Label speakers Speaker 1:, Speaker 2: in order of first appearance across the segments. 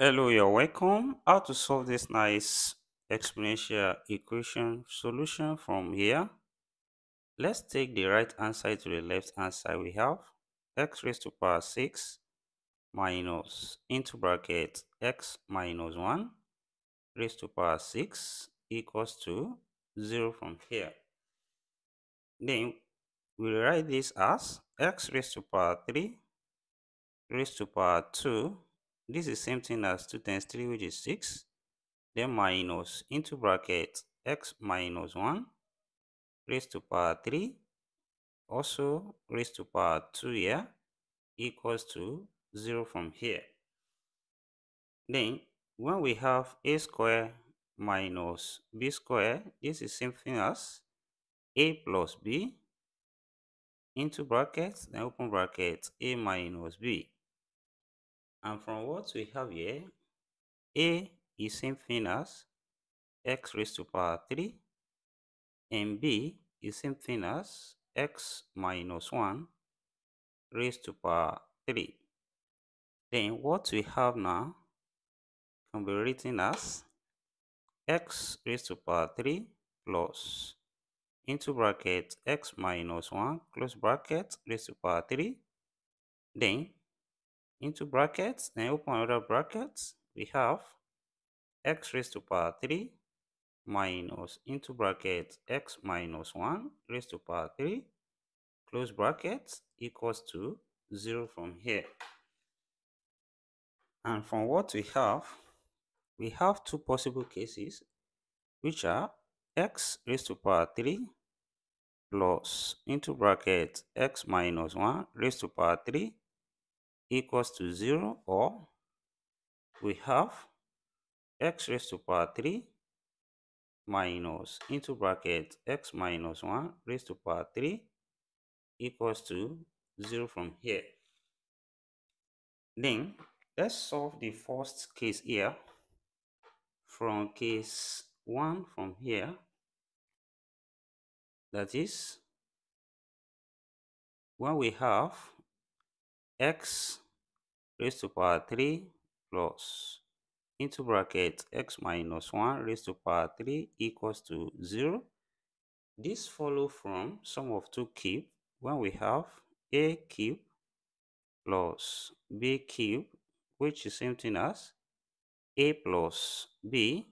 Speaker 1: Hello, you're welcome. How to solve this nice exponential equation solution from here. Let's take the right hand side to the left hand side. We have x raised to power 6 minus into bracket x minus 1 raised to power 6 equals to 0 from here. Then we write this as x raised to power 3 raised to power 2 this is same thing as 2 times 3 which is 6 then minus into bracket x minus 1 raised to power 3 also raised to power 2 here equals to 0 from here. Then when we have a square minus b square this is same thing as a plus b into brackets then open bracket a minus b and from what we have here a is same thing as x raised to power 3 and b is same thing as x minus 1 raised to power 3. Then what we have now can be written as x raised to power 3 plus into bracket x minus 1 close bracket raised to power 3 then into brackets then open another brackets we have x raised to power 3 minus into brackets x minus 1 raised to power 3 close brackets equals to 0 from here. And from what we have, we have two possible cases, which are x raised to power 3 plus into brackets x minus 1 raised to power 3 equals to 0 or we have x raised to power 3 minus into bracket x minus 1 raised to power 3 equals to 0 from here. Then let's solve the first case here from case 1 from here. That is when we have x raised to power 3 plus into bracket x minus 1 raised to power 3 equals to 0. This follow from sum of two cube when we have a cube plus b cube which is same thing as a plus b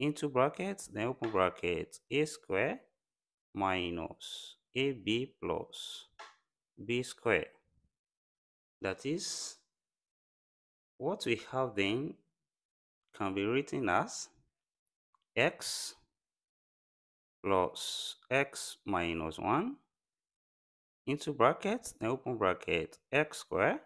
Speaker 1: into brackets then open bracket a square minus ab plus b square that is what we have then can be written as x plus x minus 1 into bracket then open bracket x square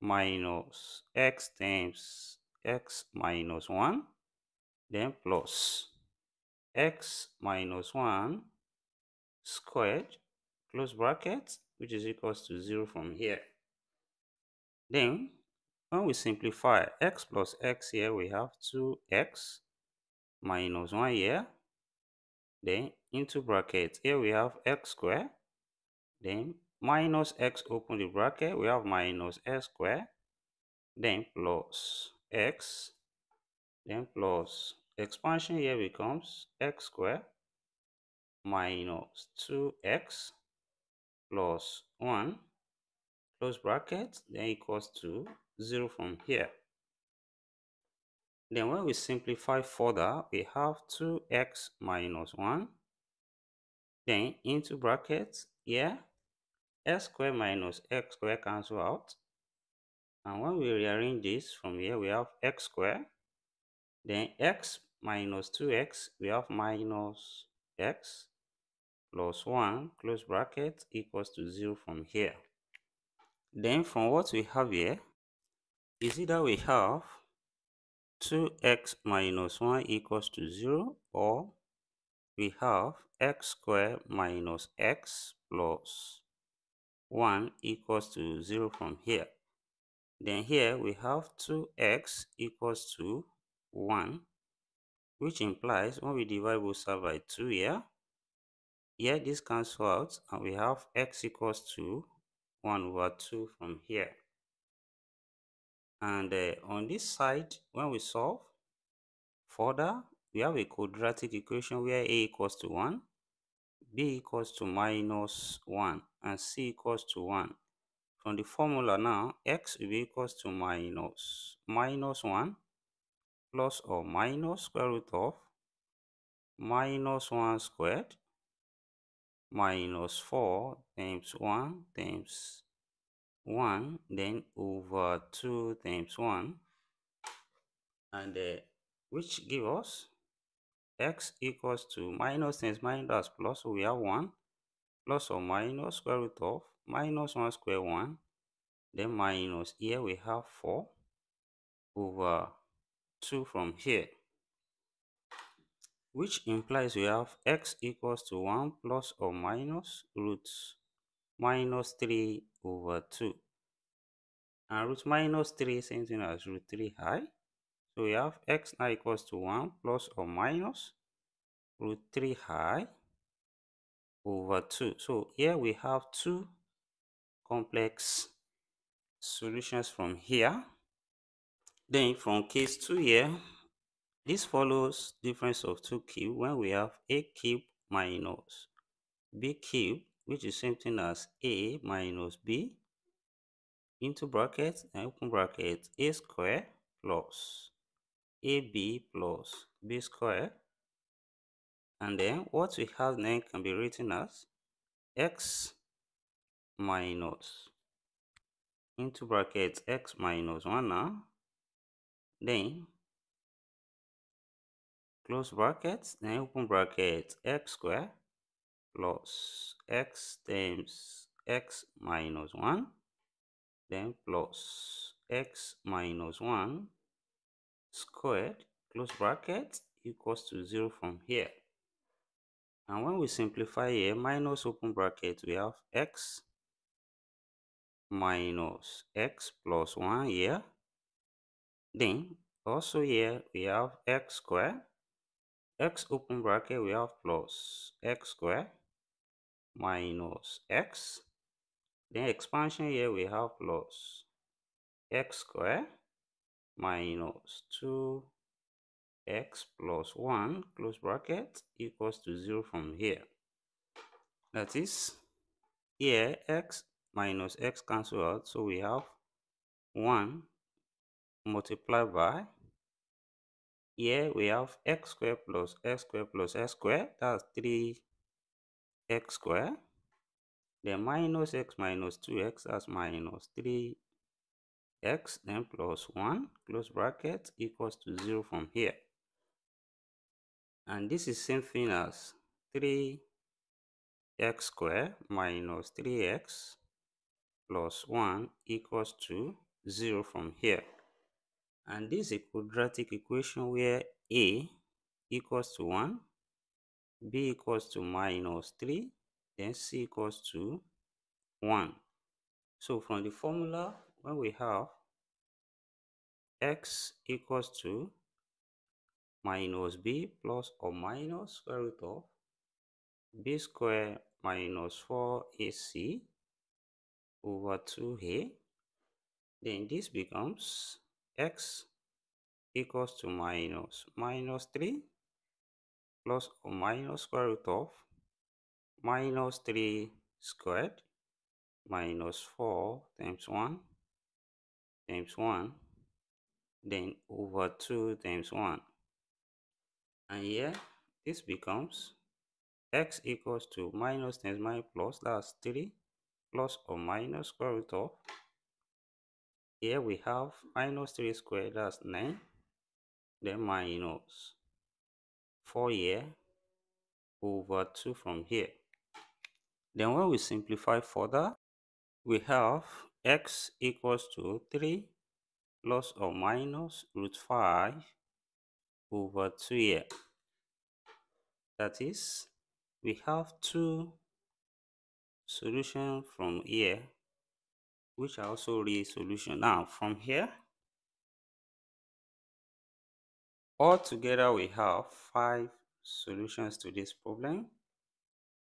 Speaker 1: minus x times x minus 1 then plus x minus 1 squared close bracket which is equals to 0 from here then when we simplify x plus x here we have 2x minus 1 here. Then into bracket here we have x square. Then minus x open the bracket we have minus x square. Then plus x. Then plus expansion here becomes x square minus 2x plus 1 close bracket then equals to 0 from here. Then when we simplify further we have 2x minus 1 then into brackets here x square minus x square cancel out. And when we rearrange this from here we have x square then x minus 2x we have minus x plus 1 close bracket equals to 0 from here then from what we have here is either we have 2x minus 1 equals to 0 or we have x squared minus x plus 1 equals to 0 from here. Then here we have 2x equals to 1, which implies when we divide both sides by 2 here, here this cancels out and we have x equals to 1 over 2 from here. And uh, on this side, when we solve further, we have a quadratic equation where a equals to 1, b equals to minus 1, and c equals to 1. From the formula now, x will be equals to minus minus 1 plus or minus square root of minus 1 squared minus 4 times 1 times 1 then over 2 times 1 and uh, which give us x equals to minus times minus plus we have 1 plus or minus square root of minus 1 square 1 then minus here we have 4 over 2 from here which implies we have x equals to 1 plus or minus root minus 3 over 2. And root minus 3 same thing as root 3 i. So we have x now equals to 1 plus or minus root 3 i over 2. So here we have two complex solutions from here. Then from case 2 here, this follows difference of 2 cube when we have a cube minus b cube, which is same thing as a minus b into bracket and open bracket a square plus ab plus b square. And then what we have then can be written as x minus into bracket x minus 1 now. Then close brackets then open bracket x square plus x times x minus 1 then plus x minus 1 squared close bracket equals to 0 from here. And when we simplify here, minus open bracket, we have x minus x plus 1 here. Then also here we have x squared x open bracket we have plus x square minus x then expansion here we have plus x square minus 2 x plus 1 close bracket equals to 0 from here. That is here x minus x cancel out so we have 1 multiplied by here we have x squared plus x squared plus x squared. That's 3x squared. Then minus x minus 2x, that's minus 3x. Then plus 1, close bracket, equals to 0 from here. And this is same thing as 3x squared minus 3x plus 1 equals to 0 from here and this is a quadratic equation where a equals to 1 b equals to minus 3 then c equals to 1 so from the formula when we have x equals to minus b plus or minus square root of b square minus 4ac over 2a then this becomes x equals to minus minus 3 plus or minus square root of minus 3 squared minus 4 times 1 times 1 then over 2 times 1 and here this becomes x equals to minus times minus plus that's 3 plus or minus square root of here we have minus 3 squared, that's 9. Then minus 4 here over 2 from here. Then when we simplify further, we have x equals to 3 plus or minus root 5 over 2 here. That is, we have two solutions from here which are also real solution. Now, from here, all together we have five solutions to this problem.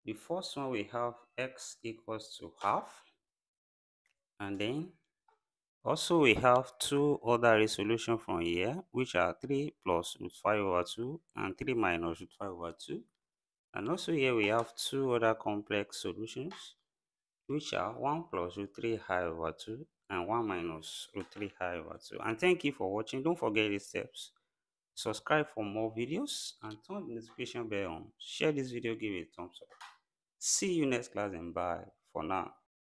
Speaker 1: The first one we have x equals to half, and then Also, we have two other resolution from here, which are 3 plus root 5 over 2 and 3 minus root 5 over 2. And also here we have two other complex solutions, which are 1 plus root 3 i over 2 and 1 minus root 3 i over 2. And thank you for watching. Don't forget these steps. Subscribe for more videos and turn the notification bell on. Share this video, give it a thumbs up. See you next class and bye for now.